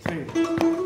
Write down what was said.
せー。